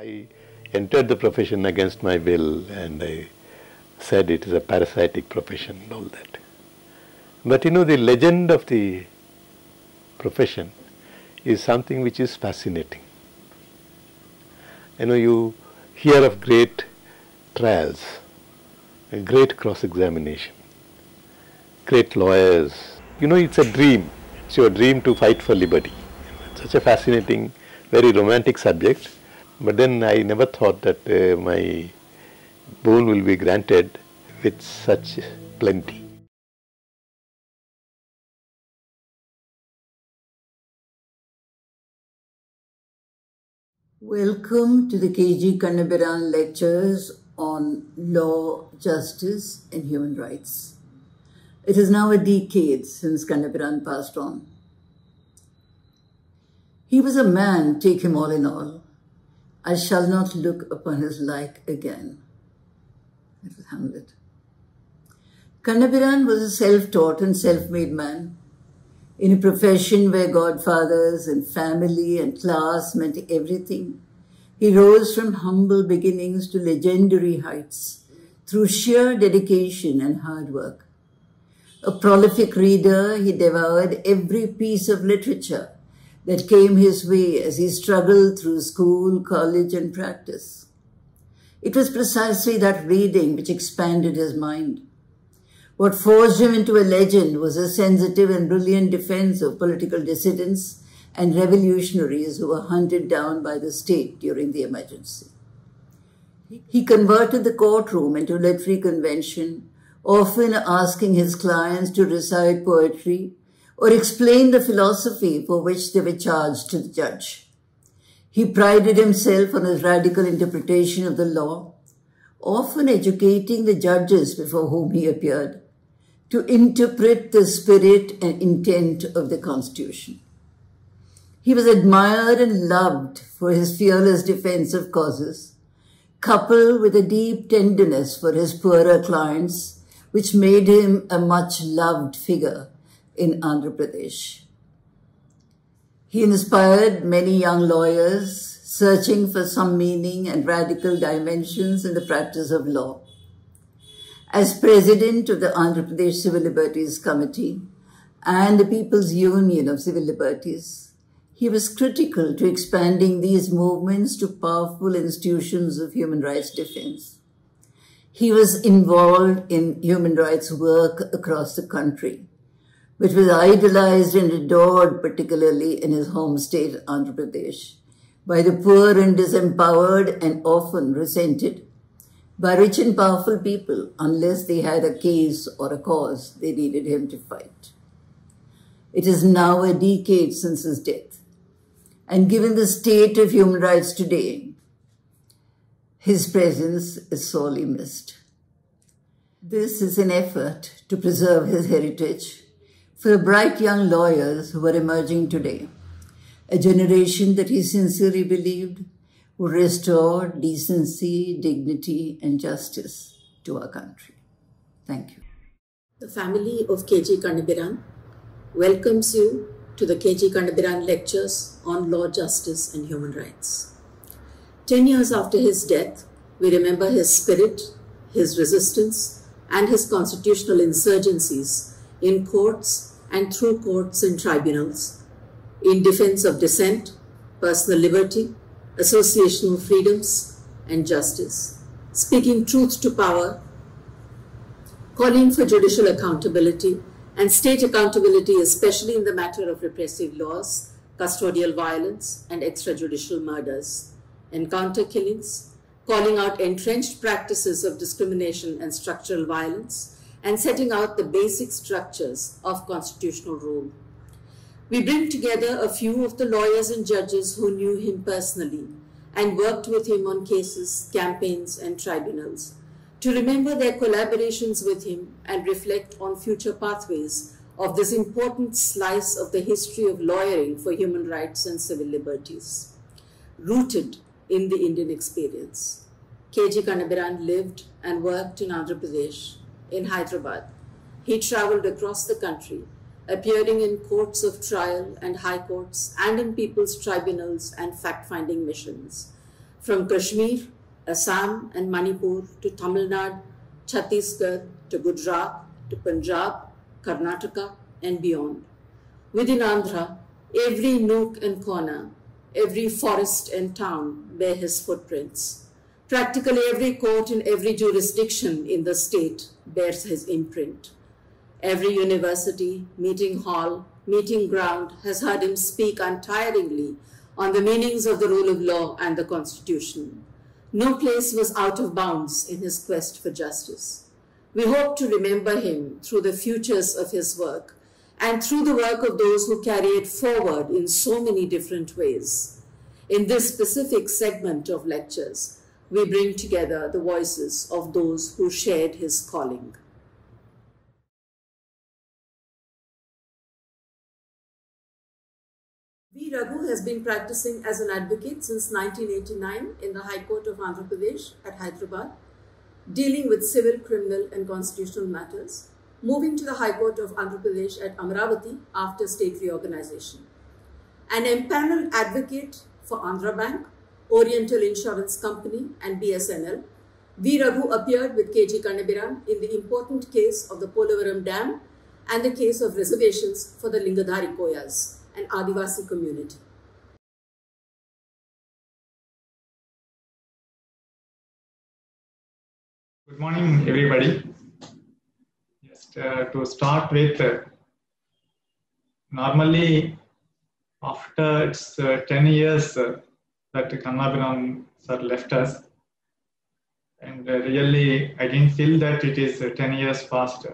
I entered the profession against my will and I said it is a parasitic profession and all that. But you know, the legend of the profession is something which is fascinating. You know, you hear of great trials, great cross examination, great lawyers. You know, it's a dream. It's your dream to fight for liberty. Such a fascinating, very romantic subject. But then I never thought that uh, my boon will be granted with such plenty. Welcome to the KG Kannabiran lectures on law, justice, and human rights. It is now a decade since Kannabiran passed on. He was a man, take him all in all. I shall not look upon his like again. It was Hamlet. Kannabiran was a self-taught and self-made man in a profession where godfathers and family and class meant everything. He rose from humble beginnings to legendary heights through sheer dedication and hard work. A prolific reader, he devoured every piece of literature that came his way as he struggled through school, college, and practice. It was precisely that reading which expanded his mind. What forged him into a legend was a sensitive and brilliant defense of political dissidents and revolutionaries who were hunted down by the state during the emergency. He converted the courtroom into a literary convention, often asking his clients to recite poetry or explain the philosophy for which they were charged to the judge. He prided himself on his radical interpretation of the law, often educating the judges before whom he appeared to interpret the spirit and intent of the Constitution. He was admired and loved for his fearless defense of causes, coupled with a deep tenderness for his poorer clients, which made him a much loved figure in Andhra Pradesh. He inspired many young lawyers searching for some meaning and radical dimensions in the practice of law. As president of the Andhra Pradesh Civil Liberties Committee and the People's Union of Civil Liberties, he was critical to expanding these movements to powerful institutions of human rights defense. He was involved in human rights work across the country, which was idolized and adored particularly in his home state, Andhra Pradesh, by the poor and disempowered and often resented by rich and powerful people unless they had a case or a cause they needed him to fight. It is now a decade since his death, and given the state of human rights today, his presence is sorely missed. This is an effort to preserve his heritage for the bright young lawyers who are emerging today, a generation that he sincerely believed would restore decency, dignity, and justice to our country. Thank you. The family of KG Kannabiran welcomes you to the KG Kannabiran lectures on law, justice, and human rights. Ten years after his death, we remember his spirit, his resistance, and his constitutional insurgencies in courts and through courts and tribunals in defense of dissent, personal liberty, associational freedoms, and justice, speaking truth to power, calling for judicial accountability and state accountability, especially in the matter of repressive laws, custodial violence, and extrajudicial murders, encounter killings, calling out entrenched practices of discrimination and structural violence, and setting out the basic structures of constitutional rule. We bring together a few of the lawyers and judges who knew him personally and worked with him on cases, campaigns, and tribunals to remember their collaborations with him and reflect on future pathways of this important slice of the history of lawyering for human rights and civil liberties, rooted in the Indian experience. K.G. Kannabiran lived and worked in Andhra Pradesh, in Hyderabad. He traveled across the country appearing in courts of trial and high courts and in people's tribunals and fact-finding missions, from Kashmir, Assam, and Manipur to Tamil Nadu, Chhattisgarh, to Gujarat, to Punjab, Karnataka, and beyond. Within Andhra, every nook and corner, every forest and town bear his footprints. Practically every court in every jurisdiction in the state bears his imprint. Every university, meeting hall, meeting ground has heard him speak untiringly on the meanings of the rule of law and the Constitution. No place was out of bounds in his quest for justice. We hope to remember him through the futures of his work and through the work of those who carry it forward in so many different ways. In this specific segment of lectures, we bring together the voices of those who shared his calling. V. Raghu has been practicing as an advocate since 1989 in the High Court of Andhra Pradesh at Hyderabad, dealing with civil, criminal, and constitutional matters, moving to the High Court of Andhra Pradesh at Amaravati after state reorganization. An empaneled advocate for Andhra Bank, Oriental Insurance Company, and BSNL, V. Raghu appeared with KG Kannabiran in the important case of the Polavaram Dam and the case of reservations for the Lingadhari Koyas and Adivasi community. Good morning, everybody. Just uh, to start with, uh, normally after it's uh, 10 years uh, that Kannabiran sir left us, and uh, really I didn't feel that it is uh, 10 years past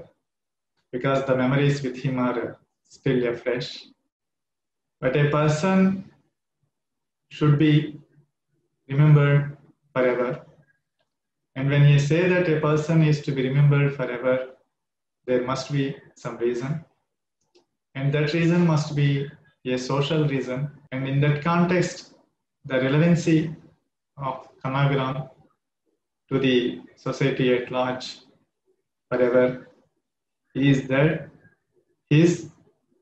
because the memories with him are still fresh. But a person should be remembered forever. And when you say that a person is to be remembered forever, there must be some reason. And that reason must be a social reason. And in that context, the relevancy of Kannabiran to the society at large forever is that his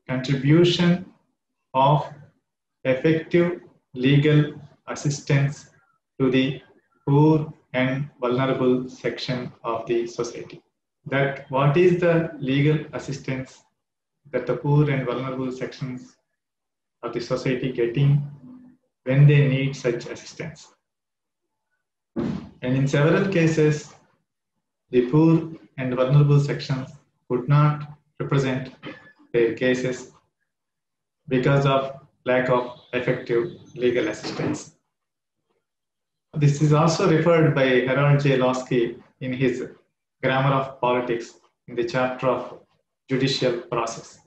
contribution of effective legal assistance to the poor and vulnerable section of the society. That what is the legal assistance that the poor and vulnerable sections of the society getting when they need such assistance. And in several cases, the poor and vulnerable sections could not represent their cases because of lack of effective legal assistance. This is also referred by Harold J. Laski in his Grammar of Politics in the chapter of judicial process.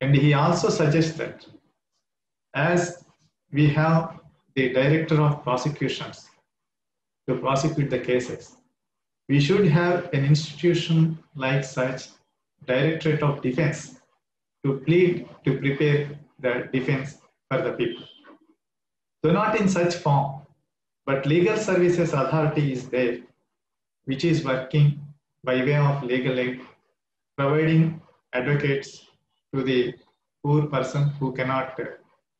And he also suggests that as we have the director of prosecutions to prosecute the cases, we should have an institution like such directorate of defense to plead to prepare the defense for the people. So not in such form, but legal services authority is there, which is working by way of legal aid, providing advocates to the poor person who cannot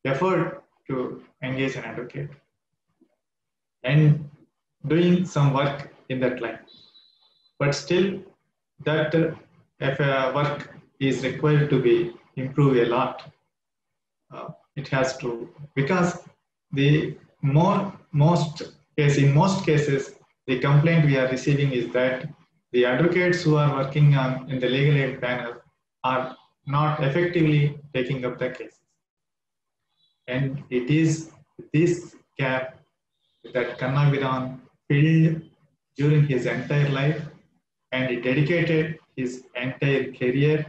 afford to engage an advocate and doing some work in that line. But still, that a work is required to be improved a lot. Uh, it has to because the more most case in most cases the complaint we are receiving is that the advocates who are working on in the legal aid panel are not effectively taking up the cases. And it is this gap that Kannabiran filled during his entire life and he dedicated his entire career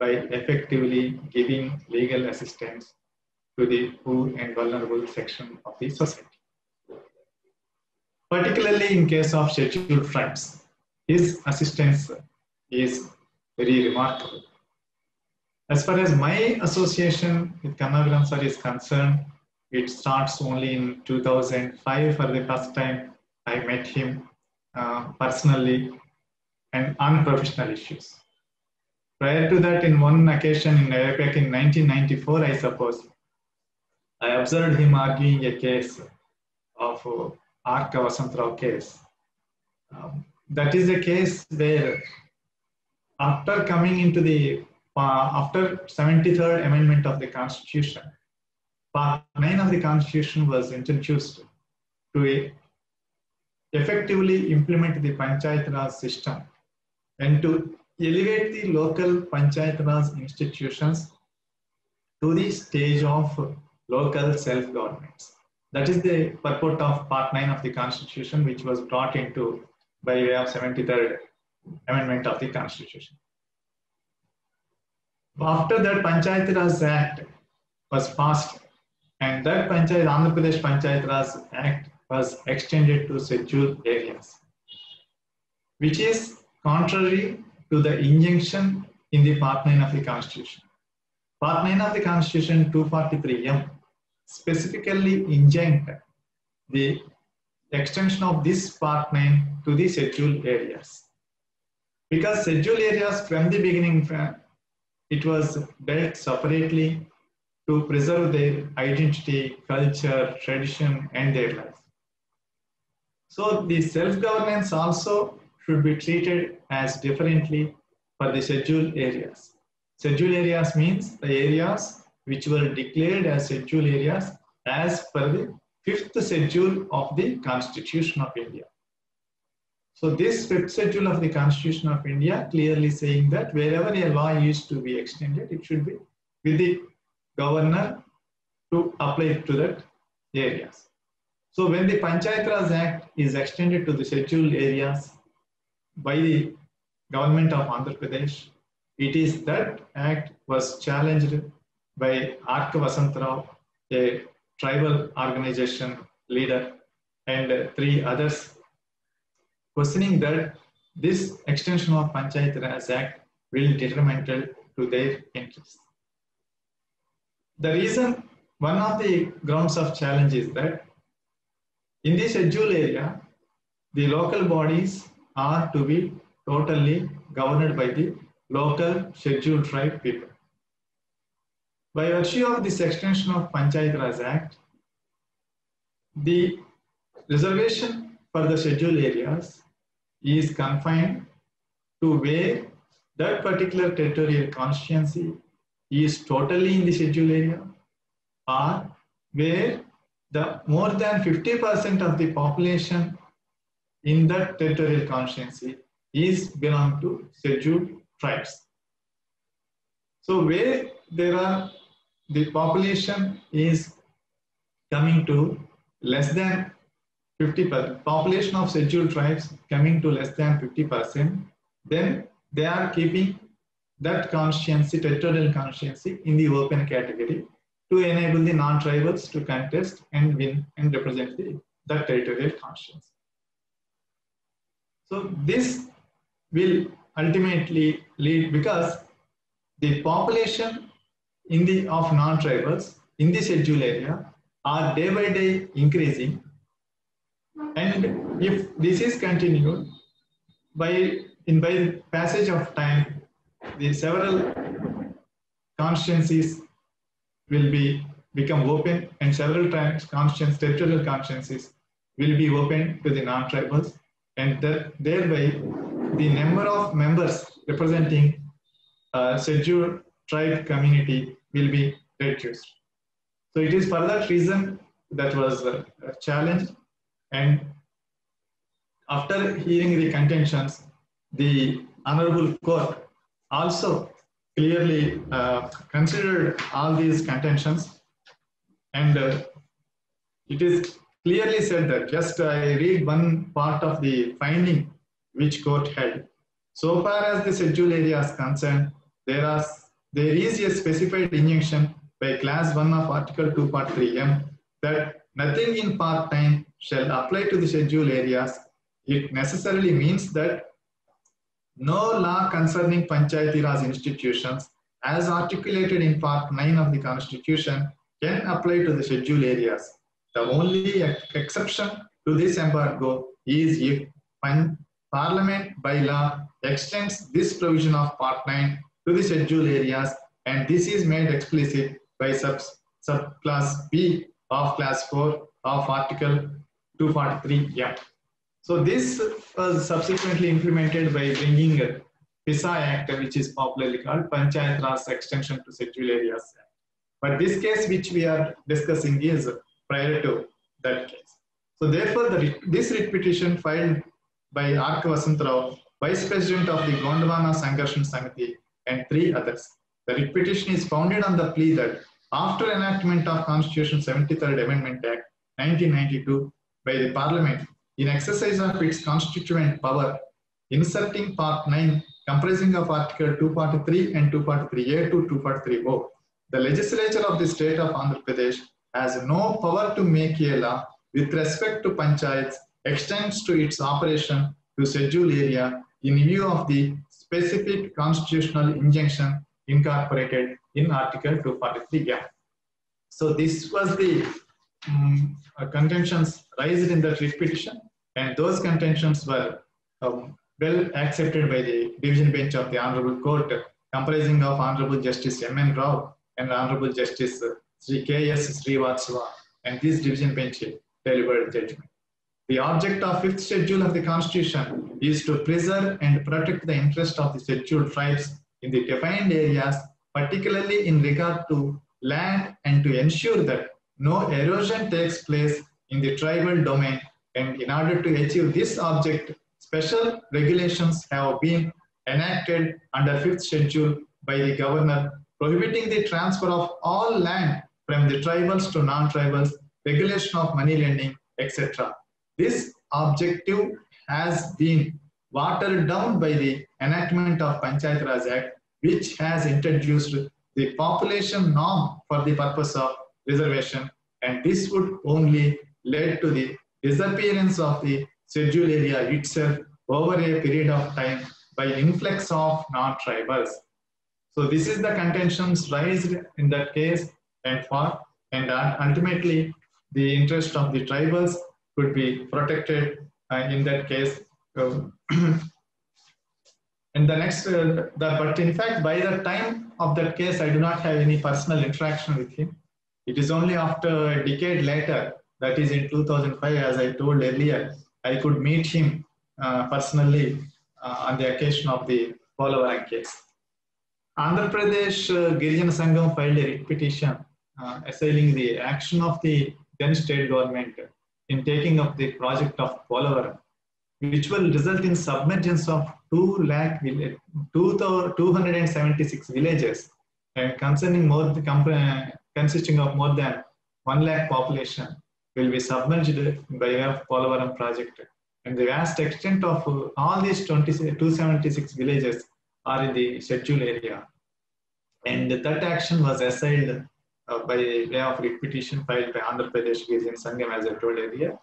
by effectively giving legal assistance to the poor and vulnerable section of the society. Particularly in case of scheduled tribes, his assistance is very remarkable. As far as my association with Kannabiran sir is concerned, it starts only in 2005 for the first time I met him uh, personally and on professional issues. Prior to that, in one occasion in back in 1994, I suppose, I observed him arguing a case of uh, Arka Vasanth Rao case. Um, that is a case where after coming into the, uh, after 73rd amendment of the constitution, part 9 of the constitution was introduced to effectively implement the Panchayat Raj system and to elevate the local Panchayat Raj institutions to the stage of local self-governments. That is the purport of Part 9 of the Constitution, which was brought into by way of 73rd Amendment of the Constitution. After that, Panchayat Raj Act was passed, and that Panchayat, Andhra Pradesh Panchayat Raj Act was extended to scheduled areas, which is contrary to the injunction in the Part 9 of the Constitution. Part 9 of the Constitution 243M specifically injunct the extension of this Part 9 to the scheduled areas. Because scheduled areas from the beginning, it was built separately to preserve their identity, culture, tradition, and their life. So the self-governance also should be treated as differently for the scheduled areas. Scheduled areas means the areas which were declared as scheduled areas as per the fifth schedule of the Constitution of India. So this fifth schedule of the Constitution of India clearly saying that wherever a law is to be extended, it should be with the governor to apply to that areas. So when the Panchayat Raj Act is extended to the scheduled areas by the government of Andhra Pradesh, it is that act was challenged by Arka Vasanth Rao, a tribal organization leader, and three others, questioning that this extension of Panchayat Raj Act will be detrimental to their interests. The reason, one of the grounds of challenge is that in this schedule area, the local bodies are to be totally governed by the local scheduled tribe people. By virtue of this extension of Panchayat Raj Act, the reservation for the scheduled areas is confined to where that particular territorial constituency is totally in the scheduled area or where the more than 50% of the population in that territorial constituency is belong to scheduled tribes. So where there are the population is coming to less than 50%, population of scheduled tribes coming to less than 50%, then they are keeping that constituency, territorial constituency in the open category to enable the non-tribals to contest and win and represent the, that territorial constituency. So this will ultimately lead because the population in the of non-tribals in the schedule area are day by day increasing and if this is continued by in by passage of time the several constituencies will be become open and several times constituencies territorial constituencies will be open to the non-tribals and that thereby the number of members representing uh, scheduled tribe community will be reduced. So it is for that reason that was uh, challenged and after hearing the contentions, the Honorable Court also clearly uh, considered all these contentions and uh, it is clearly said that just I read one part of the finding which court held. So far as the schedule area is concerned, there, are, there is a specified injunction by class 1 of article 2 part 3m that nothing in part 9 shall apply to the schedule areas. It necessarily means that no law concerning Panchayati Raj institutions as articulated in part 9 of the constitution can apply to the schedule areas. The only exception to this embargo is if Parliament by law extends this provision of Part 9 to the scheduled areas and this is made explicit by sub, subclass B of class 4 of Article 243M. So this was subsequently implemented by bringing PESA Act, which is popularly called Panchayat Raj Extension to Schedule Areas Act. But this case which we are discussing is prior to that case. So therefore, the, this writ petition filed by Arka Vasanth Rao, Vice President of the Gondwana Sangarshan Samiti and three others. The writ petition is founded on the plea that after enactment of Constitution 73rd Amendment Act 1992 by the Parliament, in exercise of its constituent power, inserting Part 9 comprising of Article 243 and 243A to 243O, the legislature of the state of Andhra Pradesh has no power to make a law with respect to panchayats extends to its operation to schedule area in view of the specific constitutional injunction incorporated in Article 243. Yeah. So this was the um, contentions raised in the writ petition, and those contentions were um, well accepted by the division bench of the Honorable Court, comprising of Honorable Justice M. N. Rao and Honorable Justice Sri K. S. Srivatsava, and this division bench delivered judgment. The object of fifth schedule of the Constitution is to preserve and protect the interest of the scheduled tribes in the defined areas, particularly in regard to land and to ensure that no erosion takes place in the tribal domain. And in order to achieve this object, special regulations have been enacted under fifth schedule by the governor prohibiting the transfer of all land from the tribals to non-tribals, regulation of money lending, etc. This objective has been watered down by the enactment of Panchayat Raj Act, which has introduced the population norm for the purpose of reservation, and this would only lead to the disappearance of the schedule area itself over a period of time by influx of non-tribals. So this is the contentions raised in that case and for, and ultimately the interest of the tribals could be protected uh, in that case. Um, and the next, uh, the, but in fact, by the time of that case, I do not have any personal interaction with him. It is only after a decade later, that is in 2005, as I told earlier, I could meet him uh, personally uh, on the occasion of the Polavaram case. Andhra Pradesh uh, Girijana Sangam filed a petition uh, assailing the action of the then state government in taking up the project of Polavaram, which will result in submergence of 2 lakh, 276 villages and concerning more the consisting of more than 1 lakh population will be submerged by way of Polavaram project. And the vast extent of all these 20, 276 villages are in the schedule area. And that action was assailed uh, by way of repetition filed by Andhra Pradesh Girijana Sangam, as I told earlier.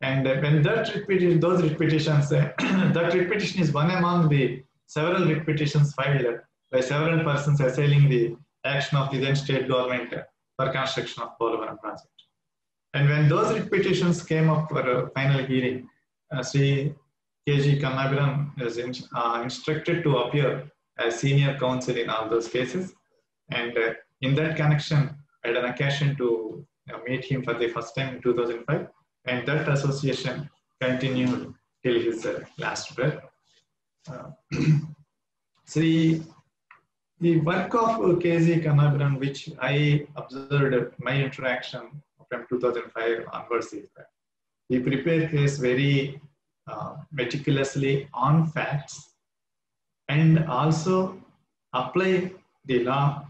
And uh, when that repetition, those repetitions, uh, that repetition is one among the several repetitions filed by several persons assailing the action of the then state government for construction of Polavaram project. And when those repetitions came up for a final hearing, uh, Sri KG Kannabiran is in, uh, instructed to appear as senior counsel in all those cases. And uh, in that connection, I had an occasion to uh, meet him for the first time in 2005. And that association continued till his uh, last breath. Uh, Sri, the work of KG Kannabiran, which I observed my interaction from 2005 onwards, is that he prepared case very uh, meticulously on facts and also apply the law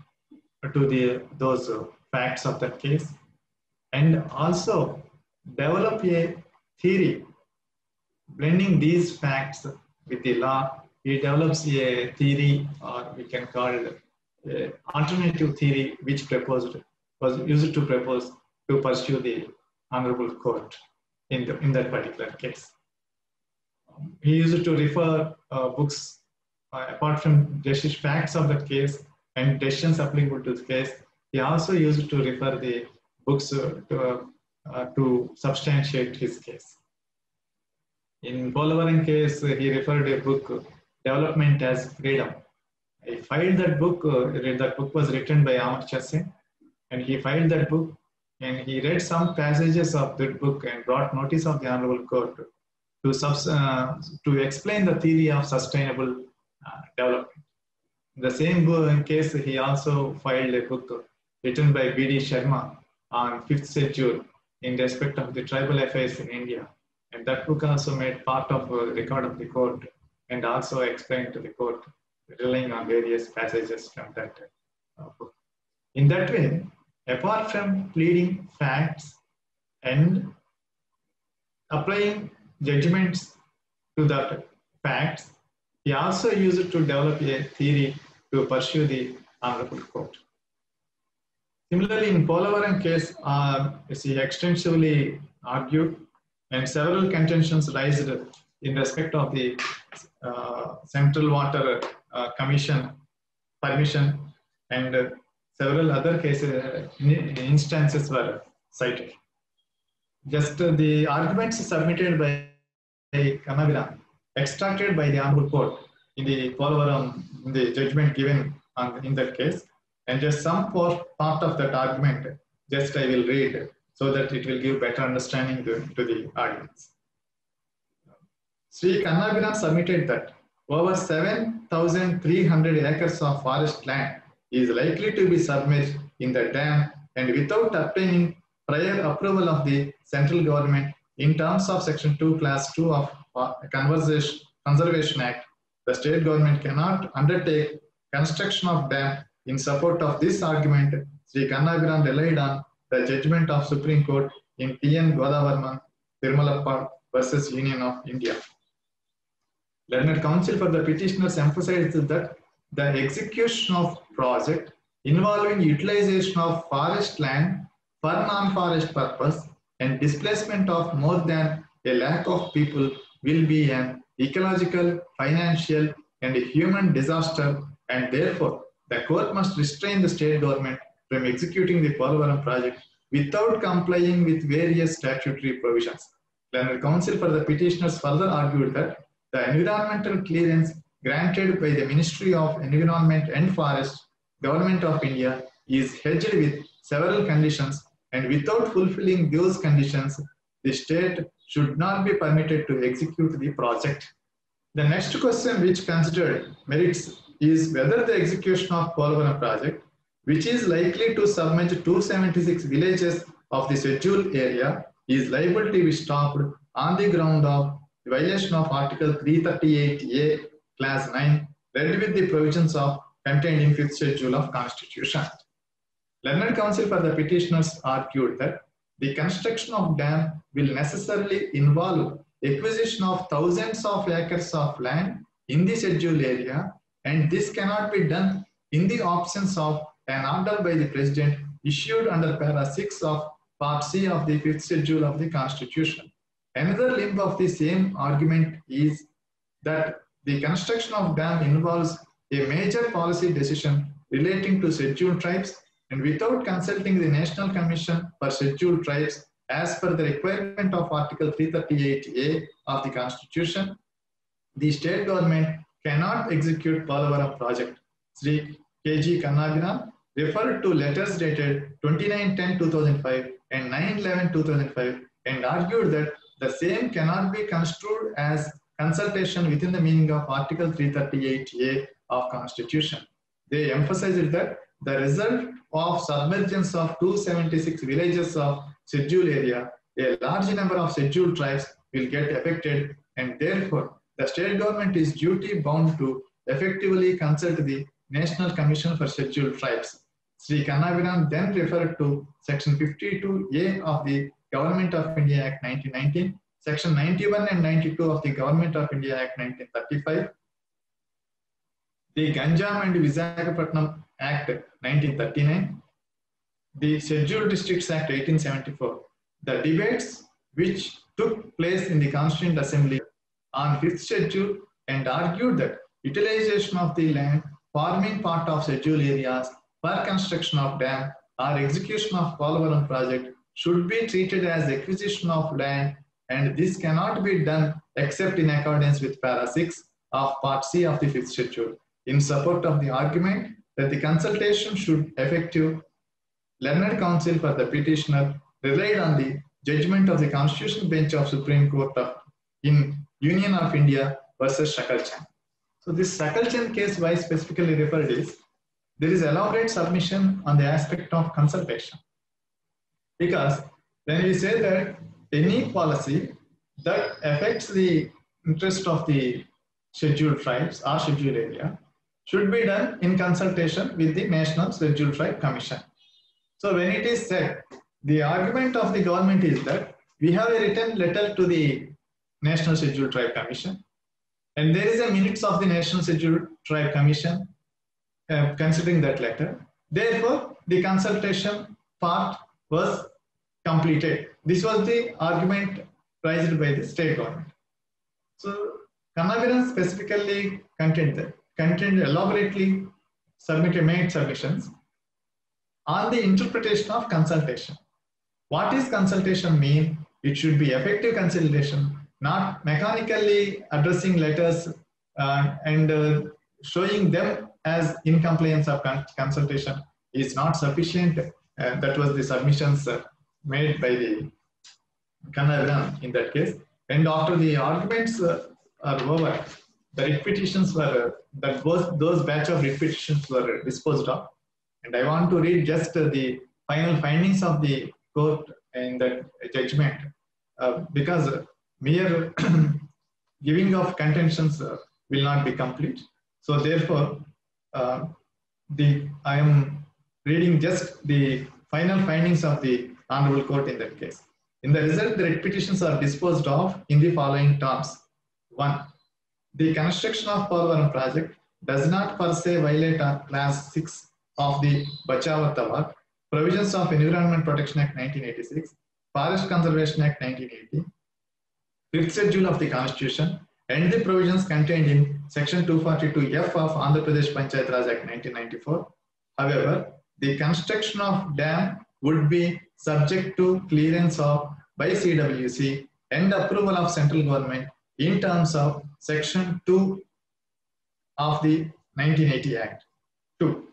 to the those facts of that case and also develop a theory. Blending these facts with the law he develops a theory or we can call it alternative theory which proposed was used to propose to pursue the honorable court in, the, in that particular case. He used to refer uh, books uh, apart from just facts of that case and decisions applicable to the case. He also used to refer the books uh, to, uh, to substantiate his case. In Polavaram case, he referred a book, Development as Freedom. I filed that book, uh, that book was written by Amartya Sen, and he filed that book and he read some passages of that book and brought notice of the Honorable Court to, subs, uh, to explain the theory of sustainable uh, development. In the same case, he also filed a book written by B.D. Sharma on 5th schedule in respect of the tribal affairs in India. And that book also made part of a record of the court and also explained to the court, relying on various passages from that uh, book. In that way, apart from pleading facts and applying judgments to the facts, he also used to develop a theory to pursue the honorable court. Similarly, in Polavaram case, uh, he extensively argued and several contentions raised in respect of the uh, Central Water uh, Commission permission and several other cases, uh, instances were cited. Just uh, the arguments submitted by Kannabiran, extracted by the Honorable Court in the Polavaram, in the judgment given on, in that case, and just some part of that argument, just I will read so that it will give better understanding to, to the audience. Sri Kannabiran submitted that over 7,300 acres of forest land is likely to be submerged in the dam and without obtaining prior approval of the central government in terms of section 2 class 2 of uh, Conservation Act, the state government cannot undertake construction of dam in support of this argument, Sri Kannabiran relied on the judgment of Supreme Court in T.N. Godavarman Thirumulpad versus Union of India. Learned Counsel for the petitioners emphasized that the execution of project involving utilization of forest land for non-forest purpose and displacement of more than a lakh of people will be an ecological, financial, and human disaster and therefore the court must restrain the state government from executing the Polavaram project without complying with various statutory provisions. Learned Counsel for the petitioners further argued that the environmental clearance granted by the Ministry of Environment and Forest, Government of India, is hedged with several conditions and without fulfilling those conditions, the state should not be permitted to execute the project. The next question which considered merits is whether the execution of Polavaram project, which is likely to submerge 276 villages of the scheduled area, is liable to be stopped on the ground of violation of Article 338A, Class 9, read with the provisions of contained in 5th schedule of Constitution. Learned Counsel for the petitioners argued that the construction of dam will necessarily involve acquisition of thousands of acres of land in the scheduled area and this cannot be done in the absence of an order by the president issued under para 6 of part C of the fifth schedule of the constitution. Another limb of the same argument is that the construction of dam involves a major policy decision relating to scheduled tribes and without consulting the National Commission for Scheduled Tribes as per the requirement of Article 338A of the Constitution, the state government cannot execute Polavaram project. Sri K.G. Kannabiran referred to letters dated 29-10-2005 and 9-11-2005 and argued that the same cannot be construed as consultation within the meaning of Article 338A of Constitution. They emphasized that the result of submergence of 276 villages of scheduled area, a large number of scheduled tribes will get affected and therefore the state government is duty bound to effectively consult the National Commission for Scheduled Tribes. Sri Kannabiran then referred to Section 52A of the Government of India Act 1919, Section 91 and 92 of the Government of India Act 1935, the Ganjam and Visakhapatnam Act 1939, the Scheduled Districts Act 1874. The debates which took place in the Constituent Assembly on fifth schedule and argued that utilization of the land forming part of schedule areas for construction of dam or execution of Polavaram project should be treated as acquisition of land and this cannot be done except in accordance with para 6 of part C of the fifth schedule. In support of the argument that the consultation should effective learned counsel for the petitioner relied on the judgment of the Constitutional Bench of Supreme Court of in Union of India versus Sankalchand. So this Sankalchand case why specifically referred is there is elaborate submission on the aspect of consultation. Because when we say that any policy that affects the interest of the scheduled tribes or scheduled area should be done in consultation with the National Scheduled Tribe Commission. So when it is said, the argument of the government is that we have a written letter to the National Scheduled Tribe Commission and there is a minutes of the National Scheduled Tribe Commission uh, considering that letter. Therefore, the consultation part was completed. This was the argument raised by the state government. So, Kannabiran specifically contained, contained elaborately submitted made submissions on the interpretation of consultation. What is consultation mean? It should be effective consultation, not mechanically addressing letters uh, and uh, showing them as in compliance of consultation is not sufficient. Uh, that was the submissions uh, made by the Kannabiran in that case. And after the arguments uh, are over, the writ petitions were, that was, those batch of writ petitions were disposed of. And I want to read just the final findings of the court in that judgment uh, because mere giving of contentions uh, will not be complete. So therefore, uh, the I am reading just the final findings of the Honorable Court in that case. In the result, the writ petitions are disposed of in the following terms. One, the construction of Polavaram project does not per se violate class 6 of the Bachawat provisions of Environment Protection Act 1986, Forest Conservation Act 1980, fifth schedule of the Constitution, and the provisions contained in Section 242F of Andhra Pradesh Panchayat Raj Act 1994. However, the construction of dam would be subject to clearance of by CWC and approval of central government in terms of Section 2 of the 1980 Act. 2.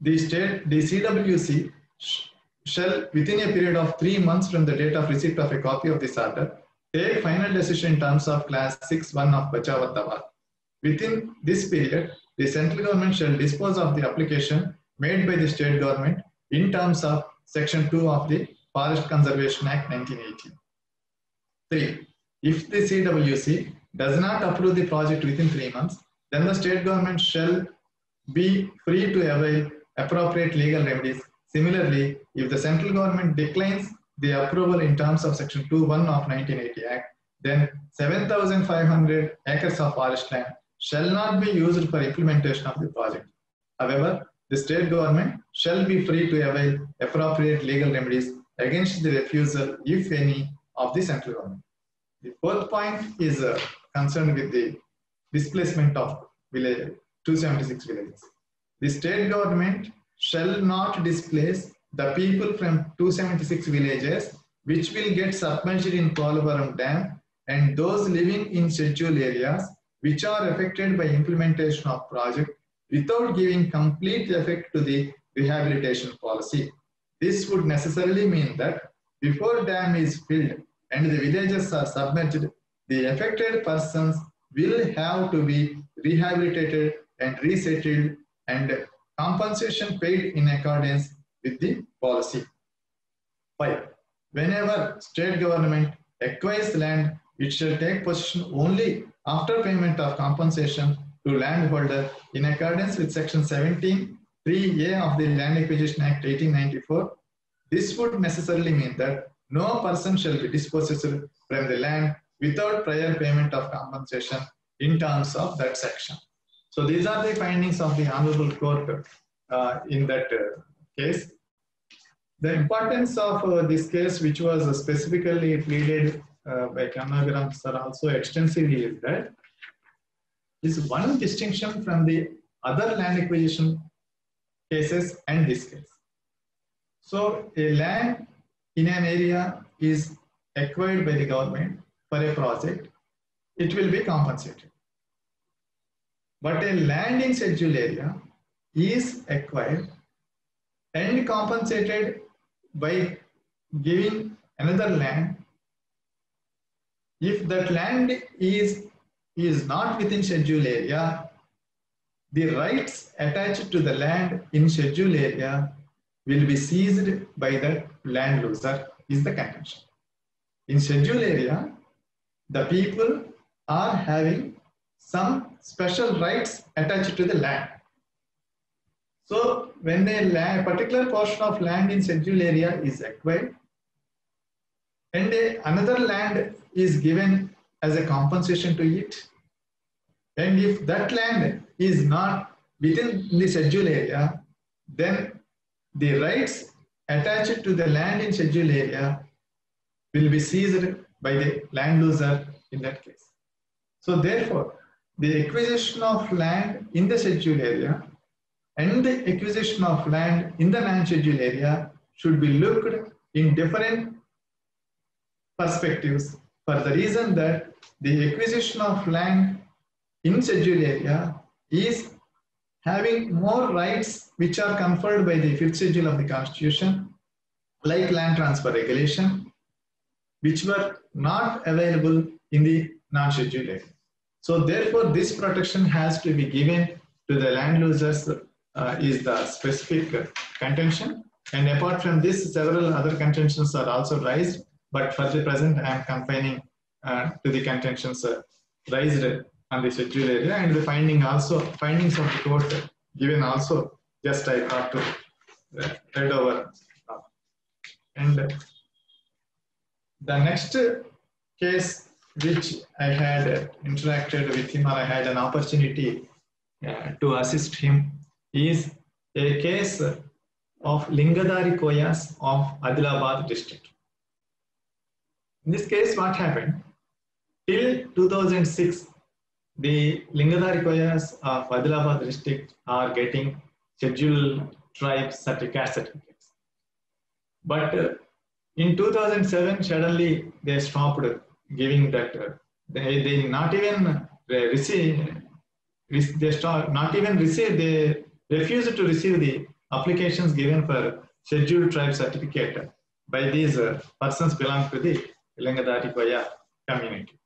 The state, the CWC sh shall, within a period of three months from the date of receipt of a copy of this order, take final decision in terms of Class 6.1 of Bachawat Within this period, the central government shall dispose of the application made by the state government in terms of Section 2 of the Forest Conservation Act 1980. 3. If the CWC does not approve the project within three months, then the state government shall be free to avail appropriate legal remedies. Similarly, if the central government declines the approval in terms of Section 2.1 of 1980 Act, then 7,500 acres of forest land shall not be used for implementation of the project. However, the state government shall be free to avail appropriate legal remedies against the refusal, if any, of the central government. The fourth point is uh, concerned with the displacement of village, 276 villages. The state government shall not displace the people from 276 villages which will get submerged in Polavaram Dam and those living in scheduled areas which are affected by implementation of project without giving complete effect to the rehabilitation policy. This would necessarily mean that before dam is filled and the villages are submerged, the affected persons will have to be rehabilitated and resettled and compensation paid in accordance with the policy. Five, whenever state government acquires land, it shall take possession only after payment of compensation to landholder in accordance with section 17 3a of the Land Acquisition Act 1894. This would necessarily mean that no person shall be dispossessed from the land without prior payment of compensation in terms of that section. So these are the findings of the Honorable Court uh, in that uh, case. The importance of uh, this case, which was specifically pleaded uh, by Kannabiran sir also extensively is that is one distinction from the other land acquisition cases and this case. So a land in an area is acquired by the government for a project, it will be compensated. But a land in scheduled area is acquired and compensated by giving another land, if that land is, is not within scheduled area, the rights attached to the land in scheduled area will be seized by the land loser is the contention. In schedule area, the people are having some special rights attached to the land. So when a particular portion of land in schedule area is acquired and a, another land is given as a compensation to it, and if that land is not within the schedule area, then the rights attached to the land in schedule area will be seized by the landloser in that case. So therefore, the acquisition of land in the schedule area and the acquisition of land in the non-schedule area should be looked in different perspectives for the reason that the acquisition of land in schedule area is having more rights which are conferred by the fifth schedule of the constitution like land transfer regulation which were not available in the non-schedule area. So therefore this protection has to be given to the land losers uh, is the specific contention and apart from this several other contentions are also raised but for the present I am confining uh, to the contentions uh, raised on the schedule area and the finding also findings of the court given also just I have to uh, read over and the next case which I had interacted with him or I had an opportunity uh, to assist him is a case of Lingadhari Koyas of Adilabad district. In this case, what happened? Till 2006, the Lingadhari Koyas of Adilabad district are getting scheduled tribe certificate certificates. But uh, in 2007, suddenly they stopped giving that. Uh, they, they not even uh, receive, they start, not even receive, they refused to receive the applications given for scheduled tribe certificate by these uh, persons belong to the Lingadari Koya community.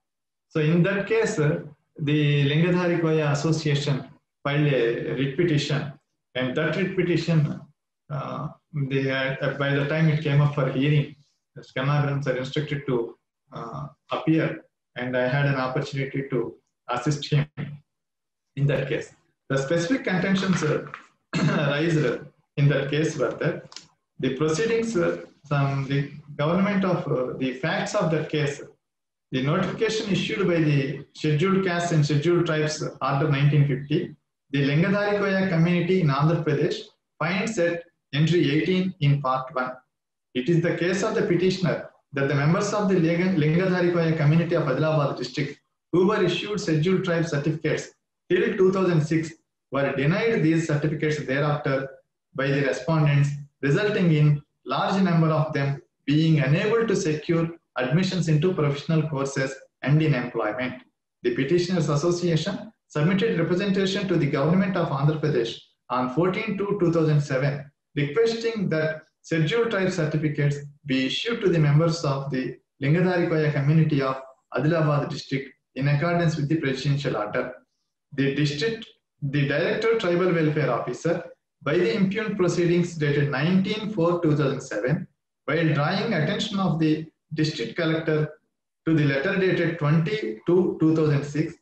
So in that case, uh, the Lingadhari Koya Association filed a writ petition and that writ petition, uh, they had, by the time it came up for hearing, the Skanagrams are instructed to uh, appear and I had an opportunity to assist him in that case. The specific contentions uh, raised in that case were that the proceedings uh, from the government of uh, the facts of that case, the notification issued by the Scheduled Castes and Scheduled Tribes Order 1950, the Lingadhari Koya community in Andhra Pradesh finds at entry 18 in part 1. It is the case of the petitioner that the members of the Lingadhari Koya community of Adilabad district who were issued scheduled tribe certificates till 2006 were denied these certificates thereafter by the respondents, resulting in large number of them being unable to secure admissions into professional courses and in employment. The Petitioners Association submitted representation to the government of Andhra Pradesh on 14 to 2007 requesting that scheduled tribe certificates be issued to the members of the Lingadhari Koya community of Adilabad district in accordance with the presidential order. The district, the Director Tribal Welfare Officer, by the impugned proceedings dated 19-4-2007, while drawing attention of the district collector to the letter dated 20 to 2006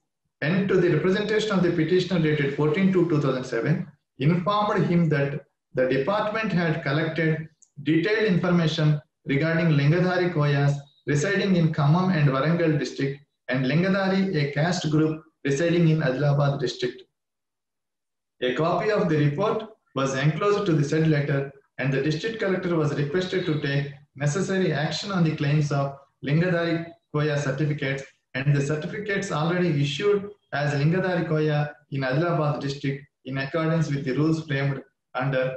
and to the representation of the petitioner dated 14 to 2007 informed him that the department had collected detailed information regarding Lingadhari Koyas residing in Khammam and Warangal district and Lingadhari, a caste group residing in Adilabad district. A copy of the report was enclosed to the said letter and the district collector was requested to take necessary action on the claims of Lingadhari Koya certificates and the certificates already issued as Lingadhari Koya in Adilabad district in accordance with the rules framed under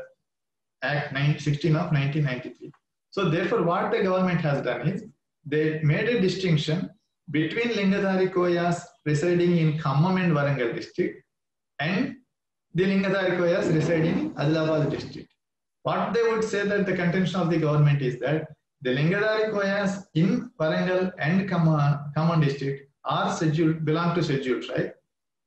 Act 16 of 1993. So therefore what the government has done is they made a distinction between Lingadhari Koyas residing in Khammam and Warangal district and the Lingadhari Koyas residing in Adilabad district. What they would say that the contention of the government is that the Lingadhari Koyas in Warangal and Khammam district are scheduled, belong to scheduled tribe,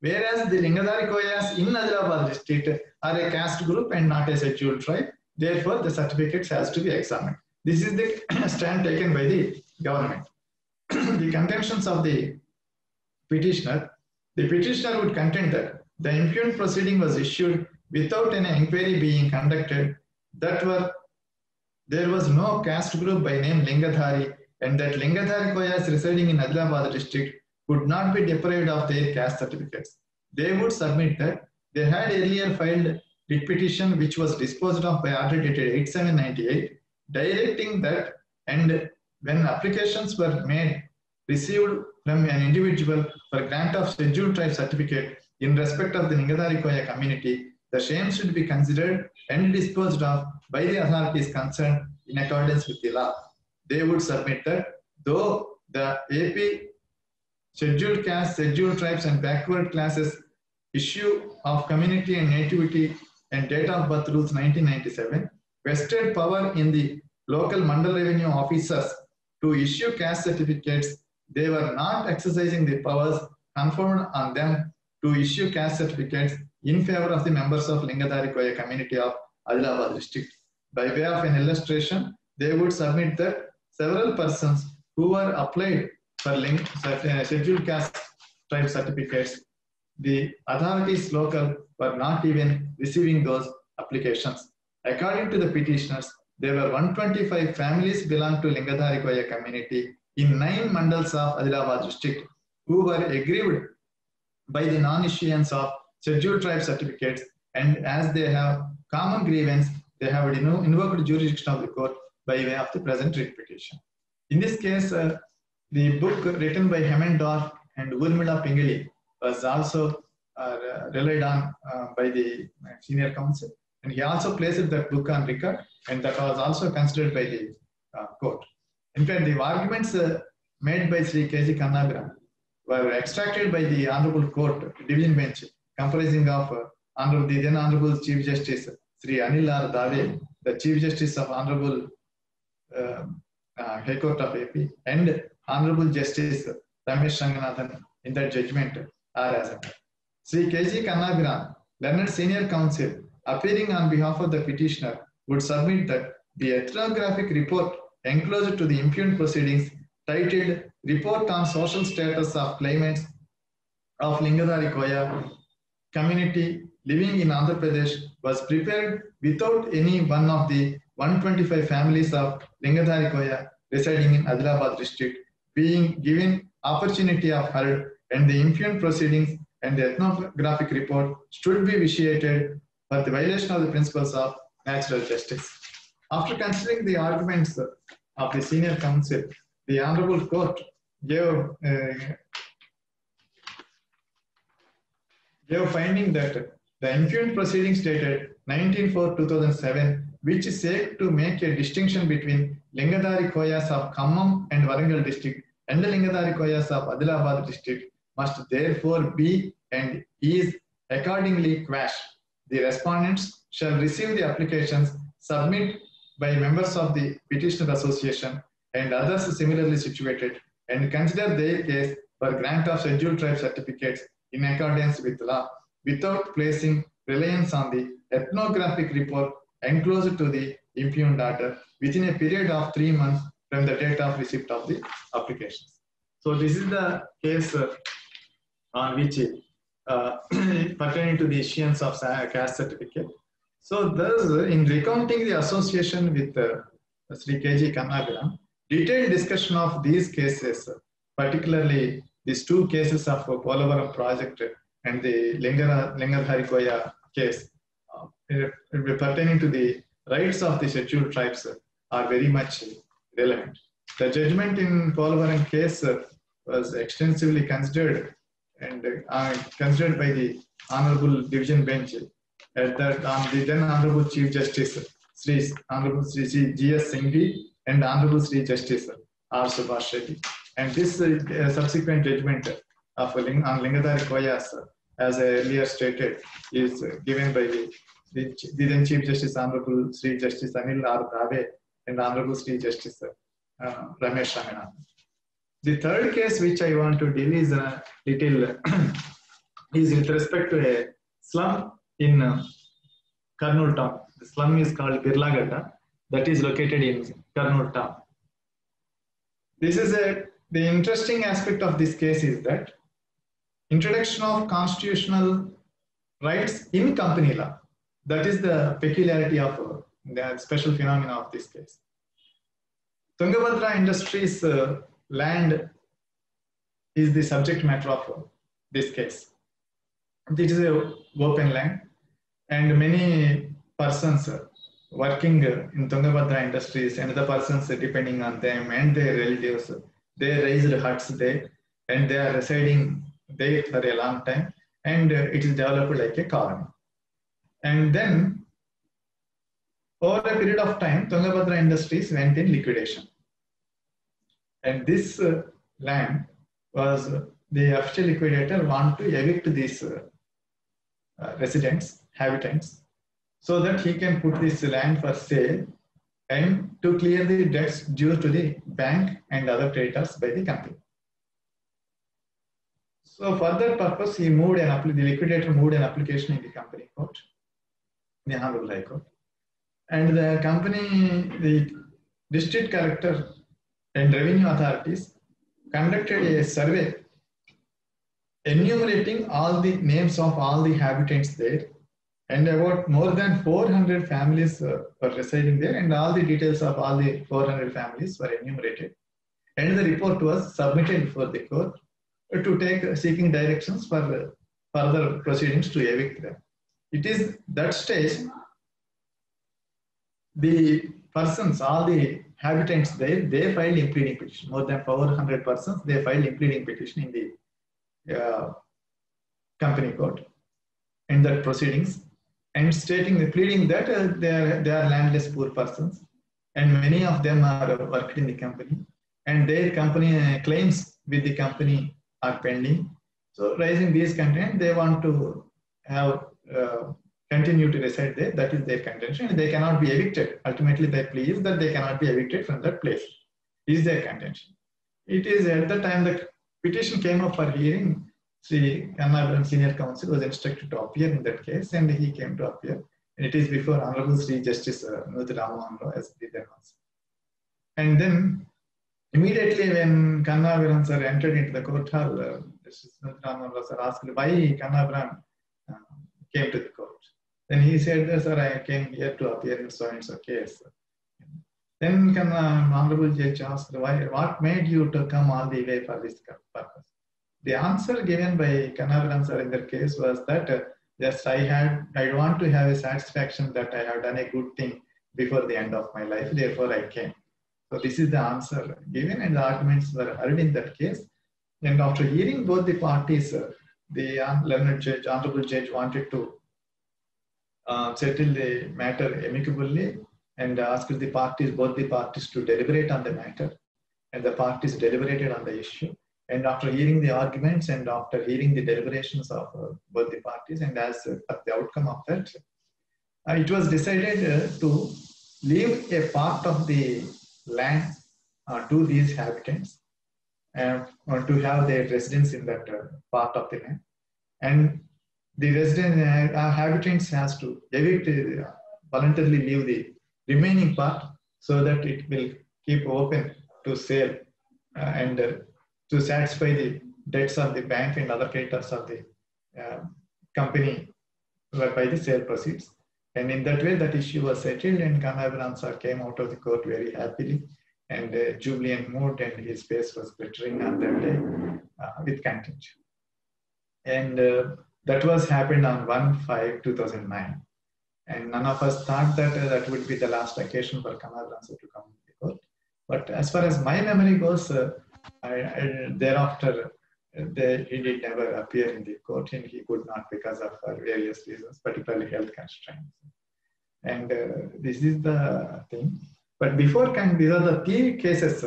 whereas the Lingadhari Koyas in Adilabad district are a caste group and not a scheduled tribe. Therefore, the certificates has to be examined. This is the stand taken by the government. the contentions of the petitioner, the petitioner would contend that the impugned proceeding was issued without any inquiry being conducted that were there was no caste group by name Lingadhari and that Lingadhari Koyas residing in Adilabad district could not be deprived of their caste certificates. They would submit that they had earlier filed writ petition which was disposed of by order dated 8798 directing that and when applications were made received from an individual for grant of scheduled tribe certificate in respect of the Lingadhari Koya community, the same should be considered and disposed of by the authorities concerned in accordance with the law. They would submit that though the AP scheduled caste, scheduled tribes and backward classes issue of community and nativity and date of birth rules 1997 vested power in the local mandal revenue officers to issue caste certificates they were not exercising the powers conferred on them to issue caste certificates in favor of the members of Lingadhari Koya community of Adilabad district. By way of an illustration, they would submit that several persons who were applied for link, uh, scheduled caste tribe certificates, the authorities local were not even receiving those applications. According to the petitioners, there were 125 families belong to Lingadhari Koya community in nine mandals of Adilabad district who were aggrieved by the non-issuance of scheduled tribe certificates and as they have common grievance, they have invoked jurisdiction of the court by way of the present petition. In this case, uh, the book written by Haimendorf and Urmila Pingle was also uh, relied on uh, by the senior counsel. And he also placed that book on record and that was also considered by the uh, court. In fact, the arguments uh, made by Sri K.G. Kannabiran were extracted by the Honorable Court Division Bench comprising of uh, Honorable, the then Honorable Chief Justice Sri Anil R. Dave, the Chief Justice of Honorable uh, uh, High Court of AP, and Honorable Justice Ramesh Ranganathan in that judgment are as Sri K.G. Kannabiran, learned senior counsel, appearing on behalf of the petitioner, would submit that the ethnographic report enclosed to the impugned proceedings titled Report on Social Status of Claimants of Lingadhari Koya Community living in Andhra Pradesh was prepared without any one of the 125 families of Lingadhari Koya residing in Adilabad district being given opportunity of heard and the impugned proceedings and the ethnographic report should be vitiated for the violation of the principles of natural justice. After considering the arguments of the senior counsel, the Honorable Court gave, uh, gave finding that the impugned proceeding stated 1904-2007, which is said to make a distinction between Lingadhari Koyas of Khammam and Warangal district and the Lingadhari Koyas of Adilabad district, must therefore be and is accordingly quashed. The respondents shall receive the applications submitted by members of the Petitioner Association and others similarly situated and consider their case for grant of scheduled tribe certificates in accordance with law without placing reliance on the ethnographic report enclosed to the impugned order within a period of three months from the date of receipt of the applications. So this is the case uh, on which uh, pertaining to the issuance of caste certificate. So thus, in recounting the association with uh, Sri K.G. Kannabiran, detailed discussion of these cases, particularly these two cases of Polavaram project and the Lingadhari Koya case, uh, pertaining to the rights of the scheduled tribes are very much relevant. The judgment in Polavaram case was extensively considered and uh, considered by the Honorable Division Bench at that um, the then Honorable Chief Justice Sri Honorable Sri G.S. Singhvi and Honorable Sri Justice R. Subhash. And this uh, subsequent judgment of Ling on Lingadhari Koyas, as I earlier stated, is given by the the, the then Chief Justice Honorable Sri Justice Anil R. Dave and Honorable Sri Justice uh, Ramesh Ranganathan. The third case which I want to deal is a little is with respect to a slum in uh, Kurnool town. The slum is called Birlagata that is located in Kurnool town. This is a the interesting aspect of this case is that introduction of constitutional rights in company law. That is the peculiarity of uh, the special phenomena of this case. Tungabhadra Industries uh, land is the subject matter of uh, this case. This is a open land and many persons uh, working in Tungabhadra Industries and the persons depending on them and their relatives, they raised huts there and they are residing there for a long time and it is developed like a colony. And then over a period of time, Tungabhadra Industries went in liquidation. And this uh, land was the official liquidator want to evict these uh, uh, residents, habitants, so that he can put this land for sale and to clear the debts due to the bank and other creditors by the company. So for that purpose, he moved an the liquidator moved an application in the company court, the Honorable High Court. And the company, the district collector and revenue authorities conducted a survey enumerating all the names of all the habitants there and about more than 400 families uh, were residing there and all the details of all the 400 families were enumerated. And the report was submitted before the court to take uh, seeking directions for uh, further proceedings to evict them. It is that stage the persons all the habitants there they filed impleading petition. More than 400 persons they filed impleading petition in the uh, company court. In that proceedings and stating the pleading that uh, they, are, they are landless poor persons and many of them are worked in the company and their company uh, claims with the company are pending. So raising these content, they want to have uh, continue to reside there. That is their contention. They cannot be evicted. Ultimately, their plea is that they cannot be evicted from that place. Is their contention. It is at the time the petition came up for hearing. Sri Kannabiran Senior Counsel was instructed to appear in that case, and he came to appear. And it is before Honorable Sri Justice uh, Nuth as the then And then immediately when Kannabiran sir entered into the court hall, uh, Justice Nuth Ramamohan sir asked why Kannabiran uh, came to the court. Then he said, sir, I came here to appear in so and so case. Then can, uh, Honorable Judge asked, why, what made you to come all the way for this purpose? The answer given by Kannabiran sir in that case was that, uh, yes, I had, I want to have a satisfaction that I have done a good thing before the end of my life, therefore I came. So this is the answer given and the arguments were heard in that case. And after hearing both the parties, uh, the learned judge, honorable judge wanted to uh, settle the matter amicably and asked the parties, both the parties to deliberate on the matter. And the parties deliberated on the issue. And after hearing the arguments and after hearing the deliberations of uh, both the parties and as uh, the outcome of that, uh, it was decided to leave a part of the land to these habitants and to have their residence in that part of the land. And the resident uh, habitants has to evict, uh, voluntarily leave the remaining part so that it will keep open to sale uh, and to satisfy the debts of the bank and other creditors of the uh, company by the sale proceeds. And in that way, that issue was settled and Kannabiran sir came out of the court very happily and uh, jubilant mood and his face was glittering on that day uh, with content. And uh, that was happened on 1-5-2009. And none of us thought that uh, that would be the last occasion for Kannabiran sir to come to the court. But as far as my memory goes, uh, I, I, thereafter, uh, the, he did never appear in the court and he could not because of uh, various reasons, particularly health constraints. And uh, this is the thing. But before these are the three cases.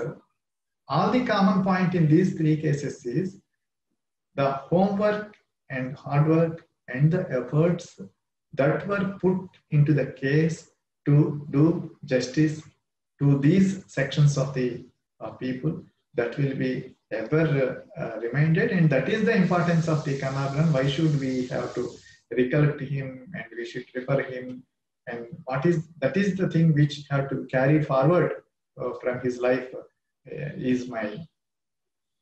all the common point in these three cases is the homework and hard work and the efforts that were put into the case to do justice to these sections of the uh, people that will be ever uh, reminded. And that is the importance of the Kannabiran. Why should we have to recollect him and we should refer him? And what is that is the thing which have to carry forward uh, from his life uh, is my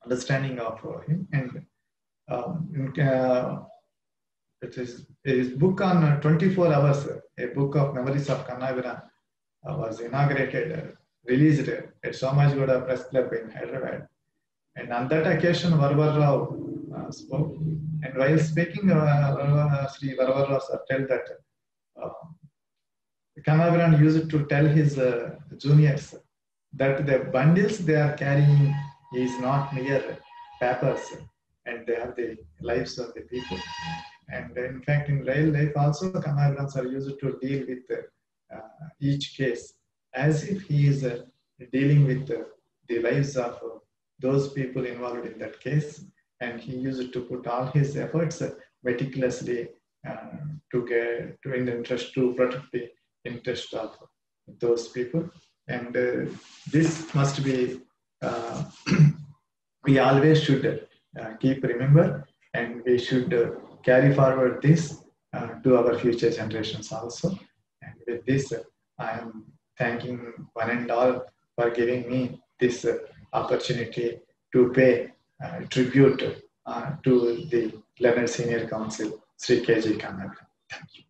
understanding of uh, him. And um, uh, it is his book on 24 hours a book of memories of Kannabiran was inaugurated released at Somajiguda Press Club in Hyderabad and on that occasion, Varavara Rao uh, spoke. And while speaking, uh, Sri Varavara Rao tell that uh, used to tell his uh, juniors that the bundles they are carrying is not mere papers and they are the lives of the people. And in fact, in real life also, Kannabirans are used to deal with uh, each case as if he is uh, dealing with the lives of those people involved in that case. And he used to put all his efforts meticulously uh, to get to in the interest to protect the interest of those people. And uh, this must be uh, we always should uh, keep remember, and we should uh, carry forward this uh, to our future generations also. And with this, I am thanking one and all for giving me this opportunity to pay uh, tribute uh, to the Learned Senior Counsel, Sri K.G. Kannabiran. Thank you.